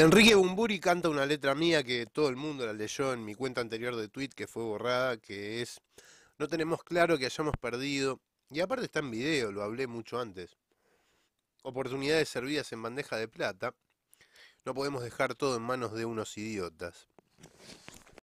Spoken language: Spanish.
Enrique Bumburi canta una letra mía que todo el mundo la leyó en mi cuenta anterior de tweet que fue borrada, que es No tenemos claro que hayamos perdido, y aparte está en video, lo hablé mucho antes. Oportunidades servidas en bandeja de plata. No podemos dejar todo en manos de unos idiotas.